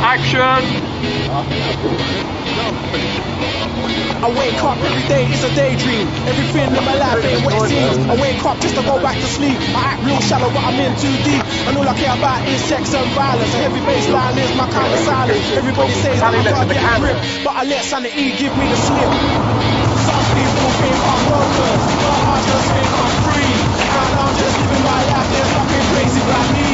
Action! I wake up every day, it's a daydream. Everything in my life ain't what it seems. I wake up just to go back to sleep. I act real shallow, but I'm in too deep. And all I care about is sex and violence. A heavy bassline is my kind of silence. Everybody says that I gotta get a grip, but I let sanity give me the slip. Some people think I'm bogus, but I just think I'm free. And I'm just living my life, there's nothing crazy about me.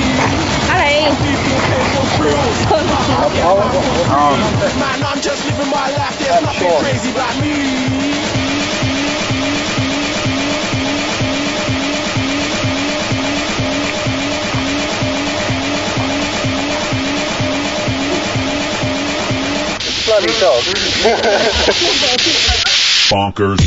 Hi. Some people think I'm thrills, but free. Oh, oh, oh, I'm just living my life, there's crazy about me. Bloody dog. Bonkers.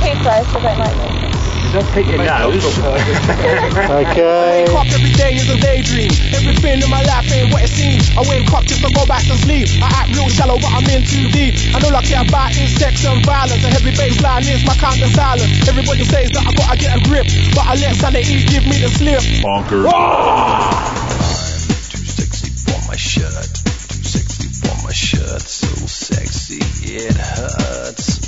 Pink rice, I don't like this. Your nose. I wake up every day is a daydream. Everything in my life ain't what it seems. I wake up just to go back to sleep. I act real shallow, but I'm in too deep. And all I care about is sex and violence. A heavy bassline is my kind of silence. Everybody says that I gotta get a grip, but I let sanity give me the slip. Bonkers. Too sexy for my shirt. Too sexy for my shirt. So sexy it hurts.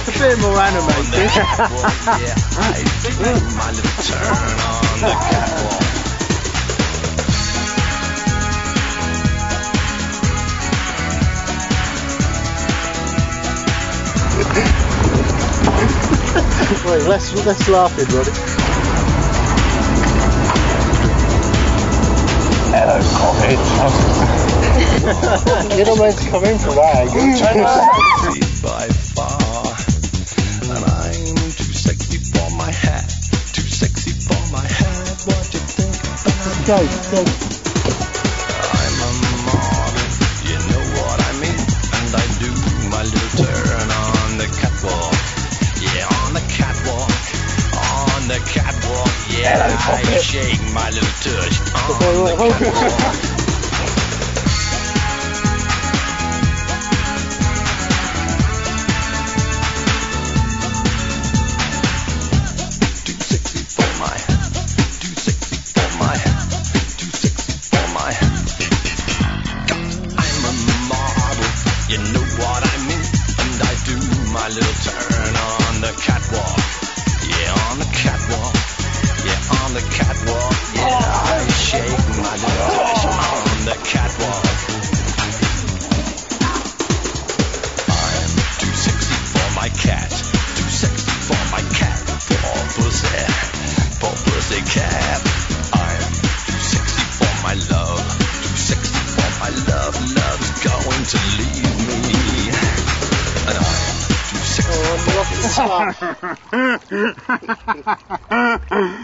catwalk. Like a bit more animated. yeah, I do my little turn on the catwalk. Wait, let's let's laugh it, Roddy. Hello, Comet. You're not meant to come in for that. Go, go. I'm a model, you know what I mean. And I do my little turn on the catwalk. Yeah, on the catwalk. On the catwalk. Yeah, I shake my little tush on the wait, hold on. catwalk. you know what I mean, and I do my little turn on the catwalk. Yeah, on the catwalk. Yeah, on the catwalk. Yeah, I shake my little tush on the catwalk. I'm